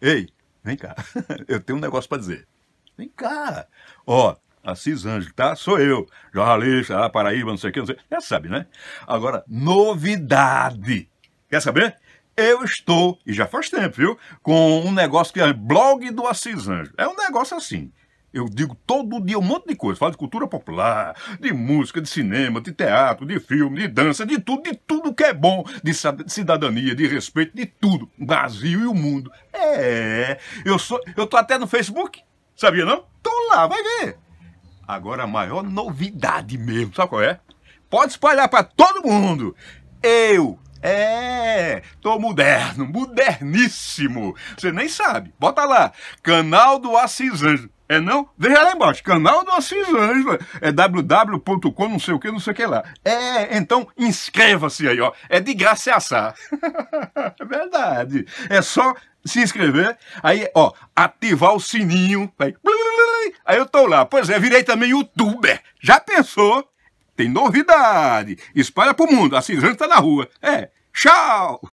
Ei, vem cá. Eu tenho um negócio para dizer. Vem cá. Ó, Assis Anjo, tá? Sou eu, jornalista, ah, Paraíba, não sei o que, não sei. Já sabe, né? Agora, novidade. Quer saber? Eu estou, e já faz tempo, viu? Com um negócio que é blog do Assis Anjo. É um negócio assim. Eu digo todo dia um monte de coisa. Falo de cultura popular, de música, de cinema, de teatro, de filme, de dança, de tudo, de tudo que é bom, de cidadania, de respeito, de tudo. Brasil e o mundo. É, eu sou, eu tô até no Facebook. Sabia não? Tô lá, vai ver. Agora a maior novidade mesmo, sabe qual é? Pode espalhar para todo mundo. Eu, é, tô moderno, moderníssimo. Você nem sabe. Bota lá, canal do Assis Anjo. É não? Veja lá embaixo, canal do Assis Ângela. É www.com, não sei o que, não sei o que lá. É, então inscreva-se aí, ó. É de graça assar. é verdade. É só se inscrever, aí, ó, ativar o sininho. Aí, aí eu tô lá. Pois é, virei também youtuber. Já pensou? Tem novidade. Espalha pro mundo. Assis Ângela tá na rua. É, tchau!